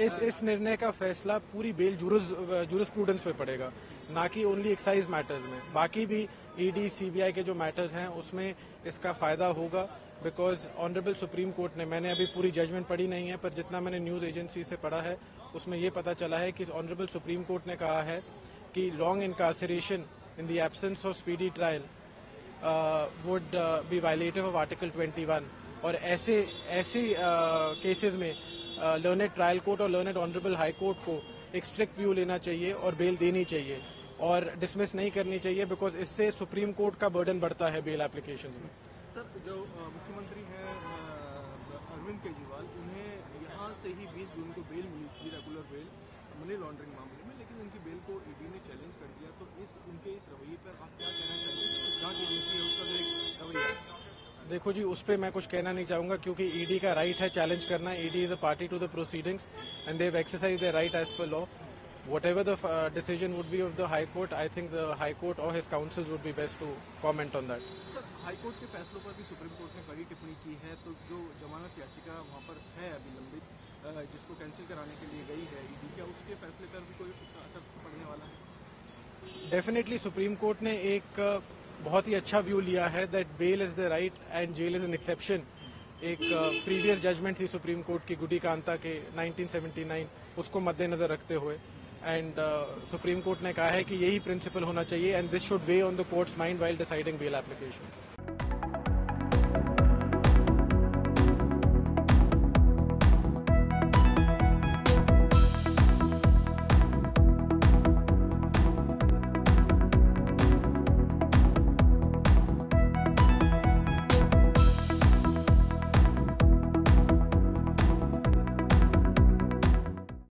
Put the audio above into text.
इस इस निर्णय का फैसला पूरी बेल जूरिस्प्रूडेंस पे पड़ेगा, ना कि ओनली एक्साइज मैटर्स में। बाकी भी ईडी सीबीआई के जो मैटर्स हैं, उसमें इसका फ़ायदा होगा बिकॉज़ ऑनरेबल सुप्रीम कोर्ट ने, मैंने अभी पूरी जजमेंट पढ़ी नहीं है, पर जितना मैंने न्यूज़ एजेंसी से पढ़ा है, उसमें यह पता चला है कि ऑनरेबल सुप्रीम कोर्ट ने कहा है कि long incarceration in the absence of speedy trial would be violative of article 21 और ऐसे ऐसे केसेस में लर्नेड ट्रायल कोर्ट और लर्नेड ऑनरेबल हाई कोर्ट को एक स्ट्रिक्ट व्यू लेना चाहिए और बेल देनी चाहिए और डिसमिस नहीं करनी चाहिए बिकॉज़ इससे सुप्रीम कोर्ट का बर्डन बढ़ता है बेल एप्लीकेशन में। सर, जो मुख्यमंत्री हैं अरविंद केजरीवाल, उन्हें यहाँ से ही 20 जून को बेल मिली थी रेगुलर बेल मनी लॉन्ड्रिंग मामले में, लेकिन उनकी बेल को ईडी ने चैलेंज कर दिया तो इस, उनके इस रवैये पर आप क्या कहना चाहेंगे जो जाँच एजेंसी है उसका जो एक रवैया है देखो जी उस पर मैं कुछ कहना नहीं चाहूँगा क्योंकि ईडी का राइट है चैलेंज करना। ED is a party to the proceedings and they exercise the right as per law whatever the decision would be of the high court I think the high court और his counsel would be best to comment on that sir high court के फैसलों पर भी supreme court ने कड़ी टिप्पणी की है तो जो जमानत याचिका वहाँ पर है अभी लंबित जिसको कैंसिल कराने के लिए गई है ईडी क्या उसके फैसले पर भी कोई असर पड़ने वाला है? डेफिनेटली सुप्रीम कोर्ट ने एक बहुत ही अच्छा व्यू लिया है that bail is the right and jail is an exception एक प्रीवियस जजमेंट थी सुप्रीम कोर्ट की गुडी कांता के 1979 उसको मद्देनजर रखते हुए। एंड सुप्रीम कोर्ट ने कहा है कि यही प्रिंसिपल होना चाहिए and this should weigh on the court's mind while deciding bail application